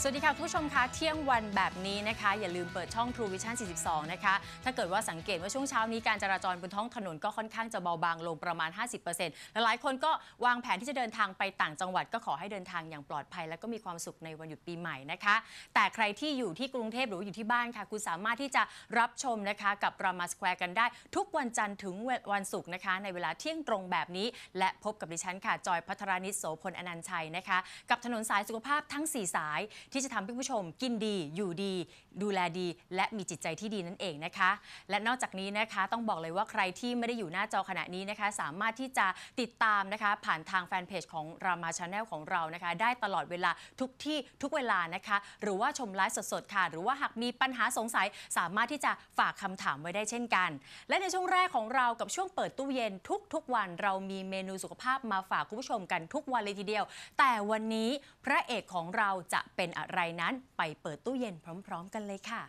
สวัสดีค่ะผู้ชมคะเที่ยงวันแบบนี้นะคะ อย่าลืมเปิดช่อง True Vision 42 นะคะ ถ้าเกิดว่าสังเกตว่าช่วงเช้านี้การจราจรบนท้องถนนก็ค่อนข้างจะเบาบางลงประมาณ 50%และหลายคนก็วางแผนที่จะเดินทางไปต่างจังหวัดก็ขอให้เดินทางอย่างปลอดภัย และก็มีความสุขในวันหยุดปีใหม่นะคะ แต่ใครที่อยู่ที่กรุงเทพหรืออยู่ที่บ้านค่ะ คุณสามารถที่จะรับชมนะคะ กับรามาสแควร์กันได้ ทุกวันจันทร์ถึงวันศุกร์นะคะ ในเวลาเที่ยงตรงแบบนี้ และพบกับดิฉันค่ะจอยพัทรานิชโสพลอนันชัยนะคะ กับถนนสายสุขภาพทั้ง 4 สายที่จะทำให้ผู้ชมกินดีอยู่ดี ดูแลดี และมีจิตใจที่ดีนั่นเองนะคะ และนอกจากนี้นะคะต้องบอกเลยว่าใครที่ไม่ได้อยู่หน้าจอขณะนี้นะคะ สามารถที่จะติดตามนะคะ ผ่านทางแฟนเพจของรามาชาแนลของเรานะคะ ได้ตลอดเวลาทุกที่ทุกเวลานะคะ หรือว่าชมไลฟ์สดๆค่ะ หรือว่าหากมีปัญหาสงสัยสามารถที่จะฝากคำถามไว้ได้เช่นกัน และในช่วงแรกของเรากับช่วงเปิดตู้เย็นทุกๆ วันเรามีเมนูสุขภาพมาฝากคุณผู้ชมกันทุกวันเลยทีเดียว แต่วันนี้พระเอกของเราจะเป็นอะไรนั้นไปเปิดตู้เย็นพร้อม ๆ กันเลยค่ะ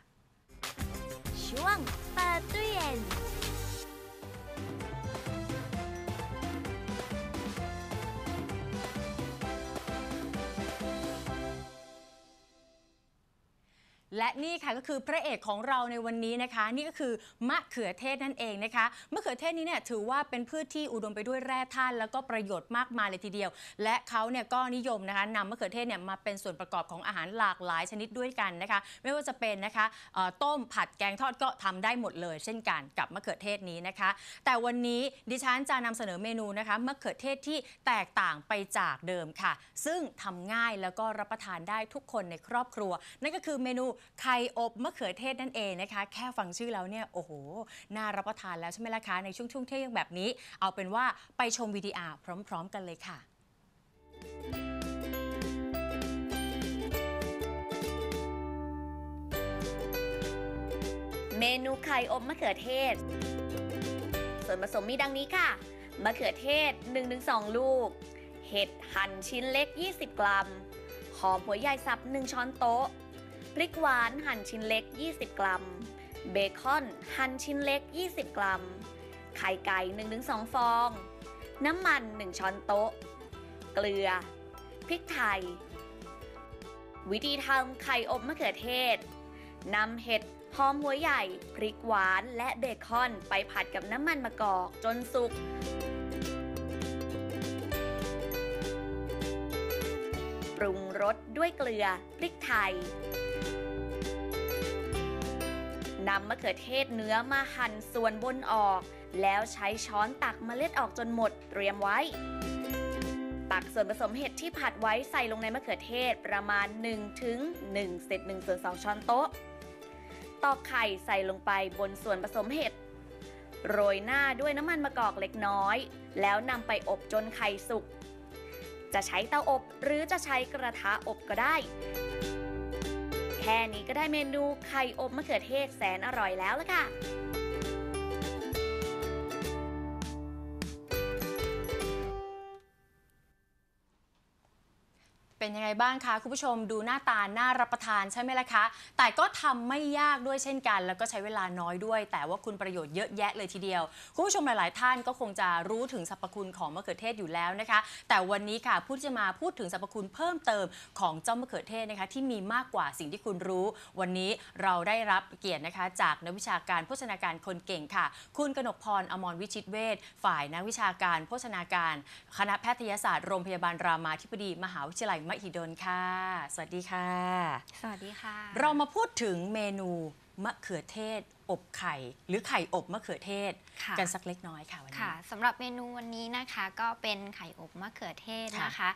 ช่วงเปิดตู้เย็น และนี่ค่ะก็คือพระเอกของเราในวันนี้นะคะ นี่ก็คือมะเขือเทศนั่นเองนะคะมะเขือเทศนี้เนี่ยถือว่าเป็นพืชที่อุดมไปด้วยแร่ธาตุแล้วก็ประโยชน์มากมายเลยทีเดียว และเขาเนี่ยก็นิยมนะคะนำมะเขือเทศเนี่ยมาเป็นส่วนประกอบของอาหารหลากหลายชนิดด้วยกันนะคะ ไม่ว่าจะเป็นนะคะต้มผัดแกงทอดก็ทำได้หมดเลย เช่นกันกับมะเขือเทศนี้นะคะ แต่วันนี้ดิฉันจะนำเสนอเมนูนะคะมะเขือเทศที่แตกต่างไปจากเดิมค่ะ ซึ่งทำง่ายแล้วก็รับประทานได้ทุกคนในครอบครัว นั่นก็คือเมนูไข่อบมะเขือเทศนั่นเองนะคะ แค่ฟังชื่อแล้วเนี่ยโอ้โห น่ารับประทานแล้วใช่ไหมล่ะคะ ในช่วงช่วงเที่ยงแบบนี้ เอาเป็นว่าไปชมวิดีอาร์พร้อม ๆ กันเลยค่ะเมนูไข่อบมะเขือเทศ ส่วนผสมมีดังนี้ค่ะ มะเขือเทศ 1-2 ลูก เห็ดหั่นชิ้นเล็ก 20 กรัม หอมหัวใหญ่สับ 1 ช้อนโต๊ะ พริกหวานหั่นชิ้นเล็ก 20 กรัม เบคอนหั่นชิ้นเล็ก 20 กรัม ไข่ไก่ 1-2 ฟอง น้ำมัน 1 ช้อนโต๊ะ เกลือ พริกไทย วิธีทำไข่อบมะเขือเทศ นำเห็ดหอมหัวใหญ่ พริกหวาน และเบคอนไปผัดกับน้ำมันมะกอกจนสุกปรุงรสด้วยเกลือ พริกไทย นำมะเขือเทศเนื้อมาหั่นส่วนบนออก แล้วใช้ช้อนตักเมล็ดออกจนหมดเตรียมไว้ ตักส่วนผสมเห็ดที่ผัดไว้ใส่ลงในมะเขือเทศประมาณ 1 ถึง1เศษ1ส่วน2ช้อนโต๊ะ ตอกไข่ใส่ลงไปบนส่วนผสมเห็ดโรยหน้าด้วยน้ำมันมะกอกเล็กน้อย แล้วนำไปอบจนไข่สุก จะใช้เตาอบหรือจะใช้กระทะอบก็ได้ แค่นี้ก็ได้เมนูไข่อบมะเขือเทศแสนอร่อยแล้วล่ะค่ะ เป็นยังไงบ้างคะ คุณผู้ชมดูหน้าตาน่ารับประทานใช่ไหมล่ะคะ แต่ก็ทำไม่ยากด้วยเช่นกัน แล้วก็ใช้เวลาน้อยด้วย แต่ว่าคุณประโยชน์เยอะแยะเลยทีเดียว คุณผู้ชมหลาย ๆ ท่านก็คงจะรู้ถึงสรรพคุณของมะเขือเทศอยู่แล้วนะคะ แต่วันนี้ค่ะผู้จะมาพูดถึงสรรพคุณเพิ่มเติมของเจ้ามะเขือเทศนะคะ ที่มีมากกว่าสิ่งที่คุณรู้ วันนี้เราได้รับเกียรตินะคะ จากนักวิชาการโภชนาการคนเก่งค่ะ คุณกนกพรอมรวิชิตเวชฝ่ายนักวิชาการโภชนาการ คณะแพทยศาสตร์โรงพยาบาลรามาธิบดีมหาวิทยาลัยมหิดลค่ะ สวัสดีค่ะ สวัสดีค่ะ เรามาพูดถึงเมนูมะเขือเทศ อบไข่ หรือไข่อบมะเขือเทศ ค่ะ กันสักเล็กน้อยค่ะวันนี้ ค่ะสำหรับเมนูวันนี้นะคะก็เป็นไข่อบมะเขือเทศนะคะ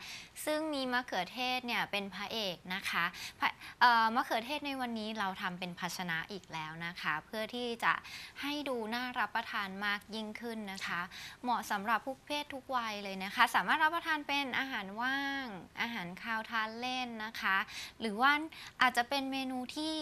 ซึ่งมีมะเขือเทศเนี่ยเป็นพระเอกนะคะพระเอ่อมะเขือเทศในวันนี้เราทำเป็นภาชนะอีกแล้วนะคะ เพื่อที่จะให้ดูน่ารับประทานมากยิ่งขึ้นนะคะ เหมาะสำหรับทุกเพศทุกวัยเลยนะคะ สามารถรับประทานเป็นอาหารว่าง อาหารคาวทานเล่นนะคะ หรือว่าอาจจะเป็นเมนูที่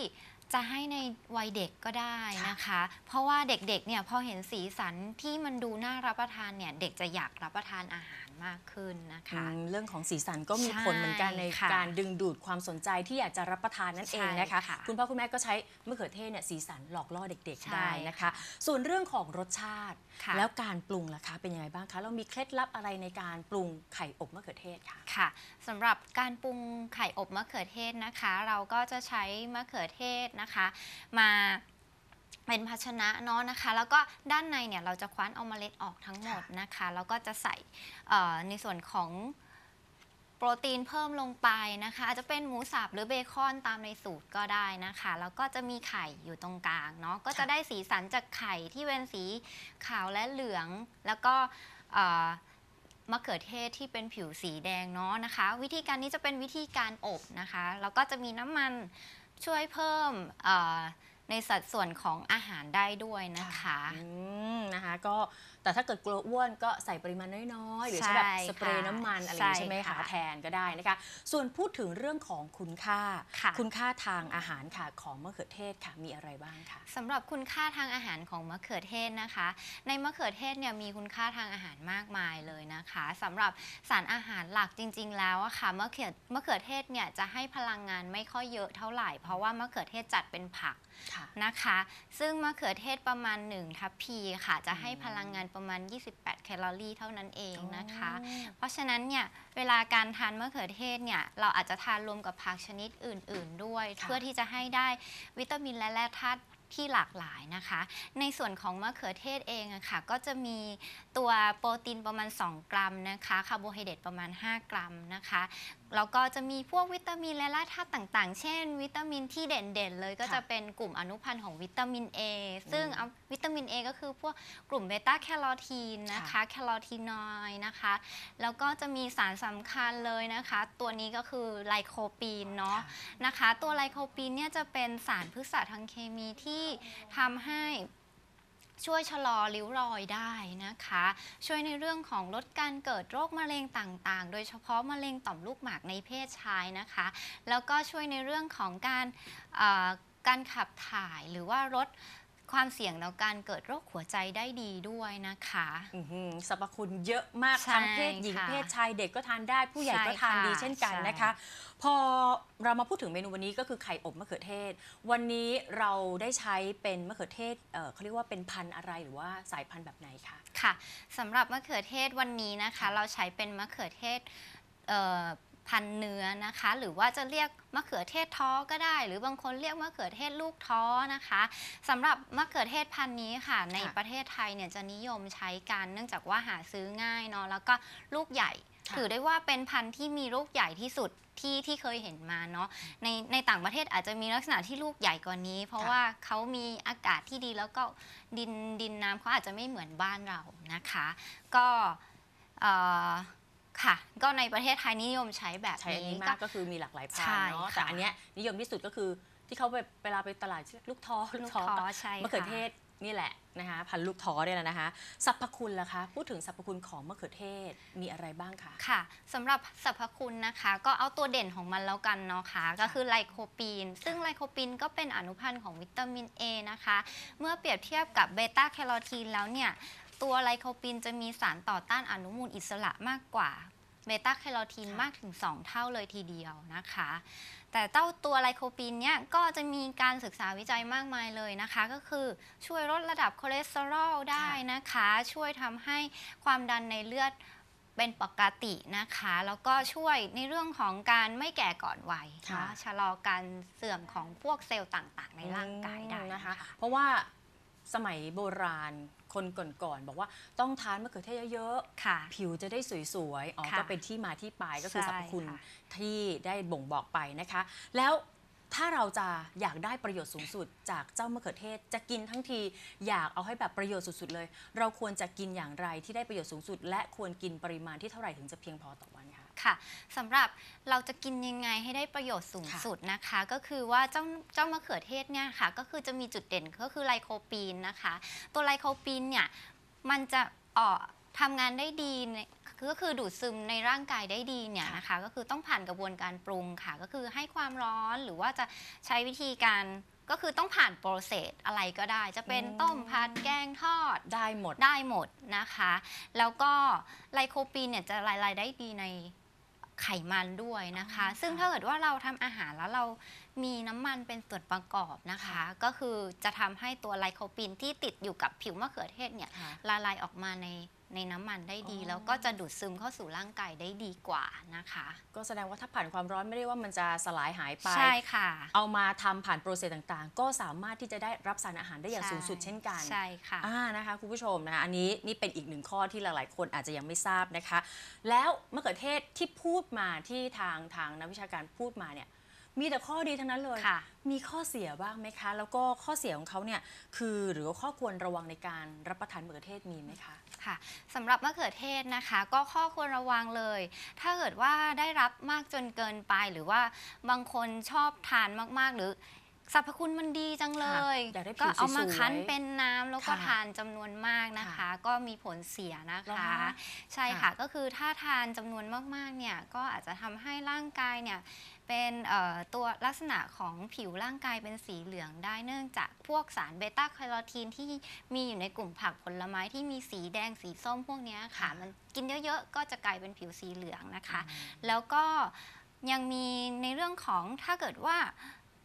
จะให้ในวัยเด็กก็ได้นะคะ เพราะว่าเด็กๆเนี่ยพอเห็นสีสันที่มันดูน่ารับประทานเนี่ยเด็กจะอยากรับประทานอาหารมากขึ้นนะคะอืมเรื่องของสีสันก็มีใช่ผลเหมือนกันในค่ะการดึงดูดความสนใจที่อยากจะรับประทานนั่นเองนะคะใช่ค่ะคุณพ่อคุณแม่ก็ใช้มะเขือเทศเนี่ยสีสันหลอกล่อเด็กใช่ๆได้นะคะ ส่วนเรื่องของรสชาติค่ะแล้วการปรุงล่ะคะ เป็นยังไงบ้างคะเรามีเคล็ดลับอะไรในการปรุงไข่อบมะเขือเทศคะค่ะสำหรับการปรุงไข่อบมะเขือเทศนะคะ เราก็จะใช้มะเขือเทศนะคะ มาเป็นภาชนะเนาะนะคะ แล้วก็ด้านในเนี่ยเราจะคว้านเอาเมล็ดออกทั้งหมดนะคะ แล้วก็จะใส่ในส่วนของโปรตีนเพิ่มลงไปนะคะอาจจะเป็นหมูสับหรือเบคอนตามในสูตรก็ได้นะคะ แล้วก็จะมีไข่อยู่ตรงกลางเนาะก็จะได้สีสันจากไข่ที่เป็นสีขาวและเหลือง แล้วก็มะเขือเทศที่เป็นผิวสีแดงเนาะนะคะ วิธีการนี้จะเป็นวิธีการอบนะคะ แล้วก็จะมีน้ำมัน ช่วยเพิ่มในสัดส่วนของอาหารได้ด้วยนะคะ อืมนะคะก็แต่ถ้าเกิดกลัวอ้วนก็ใส่ปริมาณน้อยๆ หรือใช้แบบใช่สเปรย์ค่ะน้ำมันอะไรอย่างนี้ใช่ใช่ไหมคะค่ะแทนก็ได้นะคะ ส่วนพูดถึงเรื่องของคุณค่าค่ะคุณค่าทางอาหารค่ะของมะเขือเทศค่ะมีอะไรบ้างคะสำหรับคุณค่าทางอาหารของมะเขือเทศนะคะ ในมะเขือเทศเนี่ยมีคุณค่าทางอาหารมากมายเลยนะคะสำหรับสารอาหารหลักจริง ๆ แล้วอะค่ะมะเขือมะเขือเทศเนี่ยจะให้พลังงานไม่ค่อยเยอะเท่าไหร่ เพราะว่ามะเขือเทศจัดเป็นผักค่ะนะคะ ซึ่งมะเขือเทศประมาณ1ทัพพีค่ะ จะให้พลังงานประมาณ 28 แคลอรี่เท่านั้นเองนะคะ เพราะฉะนั้นเนี่ยเวลาการทานมะเขือเทศเนี่ยเราอาจจะทานรวมกับผักชนิดอื่น ๆ ด้วยค่ะเพื่อที่จะให้ได้วิตามินและแร่ธาตุที่หลากหลายนะคะ ในส่วนของมะเขือเทศเองอะค่ะ ก็จะมีตัวโปรตีนประมาณ 2 กรัมนะคะ คาร์โบไฮเดรตประมาณ 5 กรัมนะคะ แล้วก็จะมีพวกวิตามินและแร่ธาตุต่างๆ เช่น วิตามินที่เด่นๆ เลยก็ค่ะจะเป็นกลุ่มอนุพันธ์ของวิตามิน A ซึ่งเอาวิตามิน A ก็คือพวกกลุ่มเบต้าแคโรทีนนะคะแคโรทีนอยด์นะคะ แล้วก็จะมีสารสำคัญเลยนะคะ ตัวนี้ก็คือไลโคปีนเนาะค่ะนะคะ ตัวไลโคปีนเนี่ยจะเป็นสารพฤกษทางเคมีที่ทำให้ ช่วยชะลอริ้วรอยได้นะคะ ช่วยในเรื่องของลดการเกิดโรคมะเร็งต่างๆ โดยเฉพาะมะเร็งต่อมลูกหมากในเพศชายนะคะ แล้วก็ช่วยในเรื่องของการการขับถ่ายหรือว่าลด ความเสี่ยงต่อการเกิดโรคหัวใจได้ดีด้วยนะคะอื้อหือสรรพคุณเยอะมากใช่ทั้งเพศหญิงค่ะเพศชายเด็กก็ทานได้ผู้ใหญ่ก็ใช่ทานดีค่ะเช่นกันใช่นะคะ พอเรามาพูดถึงเมนูวันนี้ก็คือไข่อบมะเขือเทศ วันนี้เราได้ใช้เป็นมะเขือเทศเอ่อเขาเรียกว่าเป็นพันธุ์อะไรหรือว่าสายพันธุ์แบบไหนคะ ค่ะสำหรับมะเขือเทศวันนี้นะคะค่ะเราใช้เป็นมะเขือเทศเอ่อ พันธุ์เนื้อนะคะ หรือว่าจะเรียกมะเขือเทศท้อก็ได้ หรือบางคนเรียกมะเขือเทศลูกท้อนะคะสำหรับมะเขือเทศพันธุ์นี้ค่ะ ในประเทศไทยเนี่ยจะนิยมใช้กันเนื่องจากว่าหาซื้อง่ายเนาะแล้วก็ลูกใหญ่ถือได้ว่าเป็นพันธุ์ที่มีลูกใหญ่ที่สุดที่ที่เคยเห็นมาเนาะในในต่างประเทศอาจจะมีลักษณะที่ลูกใหญ่กว่านี้ เพราะค่ะว่าเขามีอากาศที่ดีแล้วก็ดินดินน้ำเขาอาจจะไม่เหมือนบ้านเรานะคะ ก็เอ่อ ค่ะ ก็ในประเทศไทยนิยมใช้แบบใช้อันนี้นี้ก็มากก็คือมีหลากหลายพันใช่ธุ์เนาะค่ะ แต่อันเนี้ยนิยมที่สุดก็คือที่เขาไปเวลาไปตลาดชื่อลูกท้อลูกท้อใช่มะเขือค่ะเทศนี่แหละนะคะพันธุ์ลูกท้อเนี่ยแหละนะคะสรรพคุณล่ะคะพูดถึงสรรพคุณของมะเขือเทศมีอะไรบ้างคะ ค่ะสำหรับสรรพคุณนะคะ ก็เอาตัวเด่นของมันแล้วกันเนาะค่ะ ก็คือไลโคปีน ซึ่งไลโคปีนก็เป็นอนุพันธ์ของวิตามิน A นะคะ เมื่อเปรียบเทียบกับเบต้าแคโรทีนแล้วเนี่ย ตัวไลโคปีนจะมีสารต่อต้านอนุมูลอิสระมากกว่าเบต้าแคโรทีนค่ะมากถึง 2 เท่าเลยทีเดียวนะคะ แต่เจ้าตัวไลโคปีนเนี่ยก็จะมีการศึกษาวิจัยมากมายเลยนะคะ ก็คือช่วยลดระดับคอเลสเตอรอลได้นะคะ ช่วยทำให้ความดันในเลือดเป็นปกตินะคะ แล้วก็ช่วยในเรื่องของการไม่แก่ก่อนวัยค่ะเนาะชะลอการเสื่อมของพวกเซลล์ต่างๆ ในร่างกายได้อืมนะนะคะคะ เพราะว่าสมัยโบราณ คนก่อนๆบอกว่าต้องทานมะเขือเทศเยอะค่ะ ๆ ผิวจะได้สวยๆ อ๋อ ค่ะก็เป็นที่มาที่ไปก็คือใช่สรรพคุณค่ะ ที่ได้บ่งบอกไปนะคะ แล้วถ้าเราจะอยากได้ประโยชน์สูงสุดจากเจ้ามะเขือเทศ จะกินทั้งทีอยากเอาให้แบบประโยชน์สุดๆเลย เราควรจะกินอย่างไรที่ได้ประโยชน์สูงสุด และควรกินปริมาณที่เท่าไหร่ถึงจะเพียงพอต่อวัน คะค่ะสำหรับเราจะกินยังไงให้ได้ประโยชน์สูงค่ะสุดนะคะ ก็คือว่าเจ้าเจ้ามะเขือเทศเนี่ยค่ะ ก็คือจะมีจุดเด่นก็คือไลโคปีนนะคะ ตัวไลโคปีนเนี่ยมันจะเอ่อทำงานได้ดีในก็คือดูดซึมในร่างกายได้ดีเนี่ยค่ะนะคะ ก็คือต้องผ่านกระบวนการปรุงค่ะ ก็คือให้ความร้อนหรือว่าจะใช้วิธีการก็คือต้องผ่านโปรเซสอะไรก็ได้ จะเป็นอืมต้มผัดแกงทอดได้หมดได้หมดนะคะ แล้วก็ไลโคปีนเนี่ยจะละลายได้ดีใน ไขมันด้วยนะคะอ๋อซึ่งค่ะถ้าเกิดว่าเราทำอาหารแล้วเรา มีน้ำมันเป็นส่วนประกอบนะคะ ก็คือจะทำให้ตัวไลโคปีนที่ติดอยู่กับผิวมะเขือเทศเนี่ยค่ะ ละลายออกมาในในน้ำมันได้ดี อ๋อ แล้วก็จะดูดซึมเข้าสู่ร่างกายได้ดีกว่านะคะ ก็แสดงว่าถ้าผ่านความร้อนไม่ได้ว่ามันจะสลายหายไป ใช่ค่ะ เอามาทำผ่านโปรเซสต่างๆ ก็สามารถที่จะได้รับสารอาหารได้อย่างสูงสุดเช่นกัน ใช่ค่ะ อ่านะคะคุณผู้ชมนะคะอันนี้นี่เป็นอีกหนึ่งข้อที่หลายๆ คนอาจจะยังไม่ทราบนะคะ แล้วมะเขือเทศที่พูดมาที่ทางทางนักวิชาการพูดมาเนี่ย มีแต่ข้อดีทั้งนั้นเลย ค่ะ มีข้อเสียบ้างไหมคะ แล้วก็ข้อเสียของเขาเนี่ยคือหรือว่าข้อควรระวังในการรับประทานมะเขือเทศมีไหมคะ ค่ะสำหรับมะเขือเทศนะคะ ก็ข้อควรระวังเลย ถ้าเกิดว่าได้รับมากจนเกินไปหรือว่าบางคนชอบทานมากๆ หรือ สรรพคุณมันดีจังเลยค่ะอยากได้ผิวก็เอามาสวยๆคั้นเป็นน้ำแล้วก็ค่ะทานจำนวนมากนะคะ ค่ะก็มีผลเสียนะเหรอคะ คะ ใช่ค่ะค่ะ ก็คือถ้าทานจำนวนมากๆเนี่ยก็อาจจะทำให้ร่างกายเนี่ยเป็นเอ่อตัวลักษณะของผิวร่างกายเป็นสีเหลืองได้เนื่องจากพวกสารเบต้าแคโรทีนที่มีอยู่ในกลุ่มผักผลไม้ที่มีสีแดงสีส้มพวกเนี้ยค่ะ มันกินเยอะๆก็จะกลายเป็นผิวสีเหลืองนะคะ แล้วก็ยังมีในเรื่องของถ้าเกิดว่า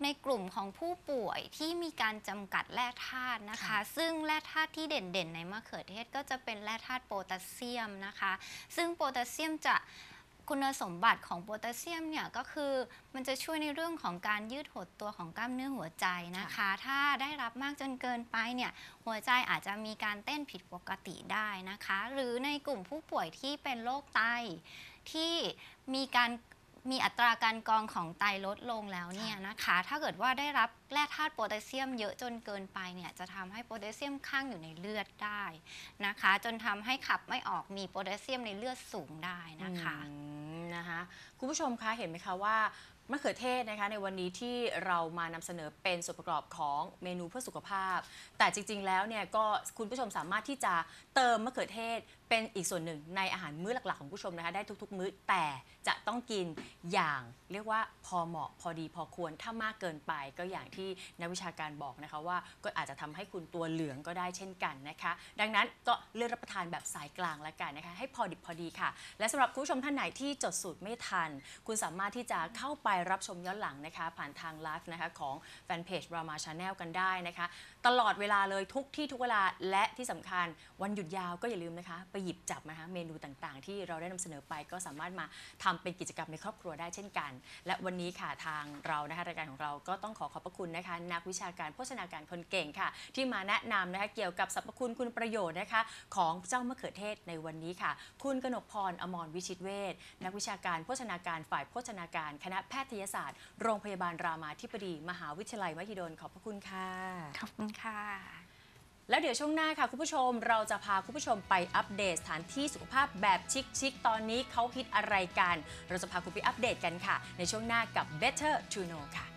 ในกลุ่มของผู้ป่วยที่มีการจำกัดแร่ธาตุนะคะค่ะซึ่งแร่ธาตุที่เด่นๆ ในมะเขือเทศก็จะเป็นแร่ธาตุโพแทสเซียมนะคะ ซึ่งโพแทสเซียมจะคุณสมบัติของโพแทสเซียมเนี่ยก็คือมันจะช่วยในเรื่องของการยืดหดตัวของกล้ามเนื้อหัวใจนะคะ ถ้าได้รับมากจนเกินไปเนี่ยหัวใจอาจจะมีการเต้นผิดปกติได้นะคะ หรือในกลุ่มผู้ป่วยที่เป็นโรคไตที่มีการ มีอัตราการกรองของไตลดลงแล้วเนี่ยนะคะ ถ้าเกิดว่าได้รับแร่ธาตุโพแทสเซียมเยอะจนเกินไปเนี่ยจะทำให้โพแทสเซียมข้างอยู่ในเลือดได้นะคะ จนทำให้ขับไม่ออกมีโพแทสเซียมในเลือดสูงได้นะคะนะคะคุณผู้ชมคะเห็นไหมคะว่ามะเขือเทศนะคะในวันนี้ที่เรามานำเสนอเป็นส่วนประกอบของเมนูเพื่อสุขภาพ แต่จริง ๆ แล้วเนี่ยก็คุณผู้ชมสามารถที่จะเติมมะเขือเทศ เป็นอีกส่วนหนึ่งในอาหารมื้อหลักๆของผู้ชมนะคะ ได้ทุก ๆ มื้อแต่จะต้องกินอย่างเรียกว่าพอเหมาะพอดีพอควรถ้ามากเกินไปก็อย่างที่นักวิชาการบอกนะคะว่าก็อาจจะทำให้คุณตัวเหลืองก็ได้เช่นกันนะคะ ดังนั้นก็เลือกรับประทานแบบสายกลางละกันนะคะ ให้พอดิบพอดีค่ะ และสำหรับคุณผู้ชมท่านไหนที่จดสูตรไม่ทัน คุณสามารถที่จะเข้าไปรับชมย้อนหลังนะคะ ผ่านทางไลฟ์นะคะของแฟนเพจ Rama Channel กันได้นะคะ ตลอดเวลาเลยทุกที่ทุกเวลาและที่สำคัญวันหยุดยาวก็อย่าลืมนะคะไปหยิบจับนะคะเมนูต่างๆ ที่เราได้นำเสนอไปก็สามารถมาทำเป็นกิจกรรมในครอบครัวได้เช่นกัน และวันนี้ค่ะทางเรานะคะรายการของเราก็ต้องขอขอบพระคุณนะคะ นักวิชาการโภชนาการคนเก่งค่ะ ที่มาแนะนำนะคะเกี่ยวกับสรรพคุณคุณประโยชน์นะคะ ของเจ้ามะเขือเทศในวันนี้ค่ะ คุณกนกพรอมรวิชิตเวชนักวิชาการโภชนาการฝ่ายโภชนาการ คณะแพทยศาสตร์ โรงพยาบาลรามาธิบดี มหาวิทยาลัยมหิดลขอบพระคุณค่ะขอบคุณค่ะ แล้วเดี๋ยวช่วงหน้าค่ะคุณผู้ชมเราจะพาคุณผู้ชมไปอัปเดตสถานที่สุขภาพแบบชิคๆตอนนี้เขาฮิตอะไรกัน เราจะพาคุณไปอัปเดตกันค่ะ ในช่วงหน้ากับ Better to Know ค่ะ